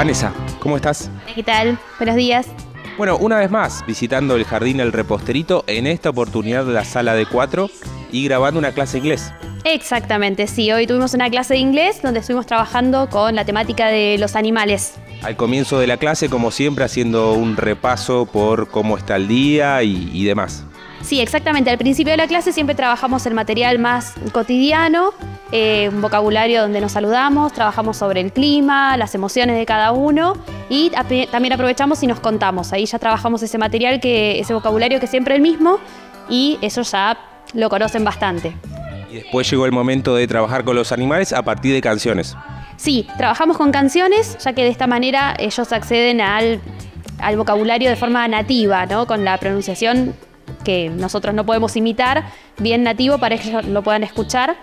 Vanessa, ¿cómo estás? ¿Qué tal? Buenos días. Bueno, una vez más, visitando el jardín El Reposterito, en esta oportunidad la sala de cuatro y grabando una clase de inglés. Exactamente, sí. Hoy tuvimos una clase de inglés donde estuvimos trabajando con la temática de los animales. Al comienzo de la clase, como siempre, haciendo un repaso por cómo está el día y, y demás. Sí, exactamente. Al principio de la clase siempre trabajamos el material más cotidiano, eh, un vocabulario donde nos saludamos, trabajamos sobre el clima, las emociones de cada uno y también aprovechamos y nos contamos. Ahí ya trabajamos ese material, que, ese vocabulario que siempre es el mismo y eso ya lo conocen bastante. Y después llegó el momento de trabajar con los animales a partir de canciones. Sí, trabajamos con canciones, ya que de esta manera ellos acceden al, al vocabulario de forma nativa, ¿no? con la pronunciación que nosotros no podemos imitar, bien nativo para que ellos lo puedan escuchar.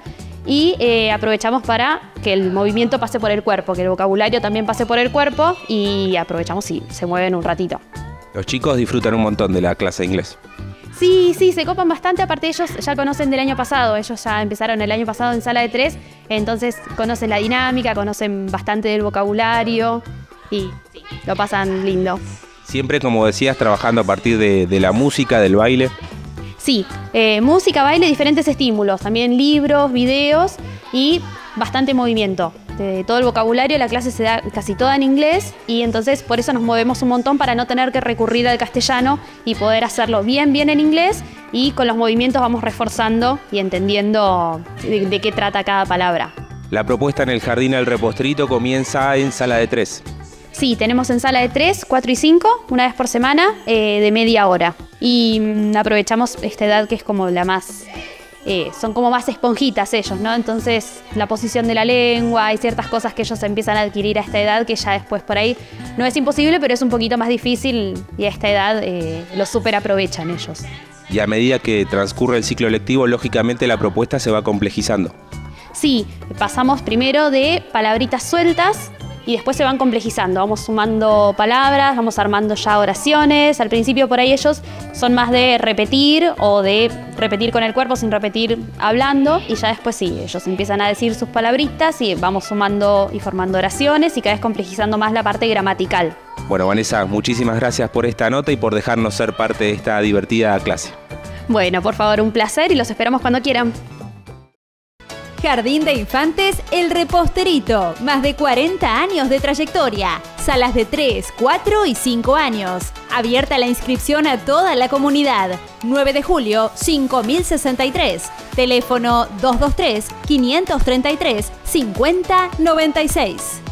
Y eh, aprovechamos para que el movimiento pase por el cuerpo, que el vocabulario también pase por el cuerpo y aprovechamos y se mueven un ratito. Los chicos disfrutan un montón de la clase de inglés. Sí, sí, se copan bastante, aparte ellos ya conocen del año pasado, ellos ya empezaron el año pasado en sala de tres, entonces conocen la dinámica, conocen bastante del vocabulario y lo pasan lindo. Siempre, como decías, trabajando a partir de, la música, del baile. Sí, eh, música, baile, diferentes estímulos, también libros, videos y bastante movimiento. De todo el vocabulario, la clase se da casi toda en inglés y entonces por eso nos movemos un montón para no tener que recurrir al castellano y poder hacerlo bien, bien en inglés y con los movimientos vamos reforzando y entendiendo de, qué trata cada palabra. La propuesta en el Jardín del Repostrito comienza en sala de tres. Sí, tenemos en sala de 3, 4 y 5, una vez por semana, eh, de media hora. Y aprovechamos esta edad que es como la más... Eh, son como más esponjitas ellos, ¿no? Entonces la posición de la lengua y ciertas cosas que ellos empiezan a adquirir a esta edad que ya después por ahí no es imposible, pero es un poquito más difícil y a esta edad eh, lo súper aprovechan ellos. Y a medida que transcurre el ciclo lectivo, lógicamente la propuesta se va complejizando. Sí, pasamos primero de palabritas sueltas y después se van complejizando, vamos sumando palabras, vamos armando ya oraciones. Al principio por ahí ellos son más de repetir o de repetir con el cuerpo sin repetir hablando y ya después sí, ellos empiezan a decir sus palabritas y vamos sumando y formando oraciones y cada vez complejizando más la parte gramatical. Bueno, Vanessa, muchísimas gracias por esta nota y por dejarnos ser parte de esta divertida clase. Bueno, por favor, un placer y los esperamos cuando quieran. Jardín de Infantes El Reposterito. Más de 40 años de trayectoria. Salas de 3, 4 y 5 años. Abierta la inscripción a toda la comunidad. 9 de julio, 5063. Teléfono 223 533 5096.